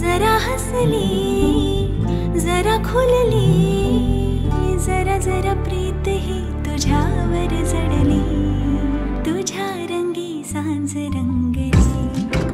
जरा हंस ली जरा खुल ली जरा जरा प्रीत ही तुझावर वर जड़ली तुझा रंगी सांज रंग ली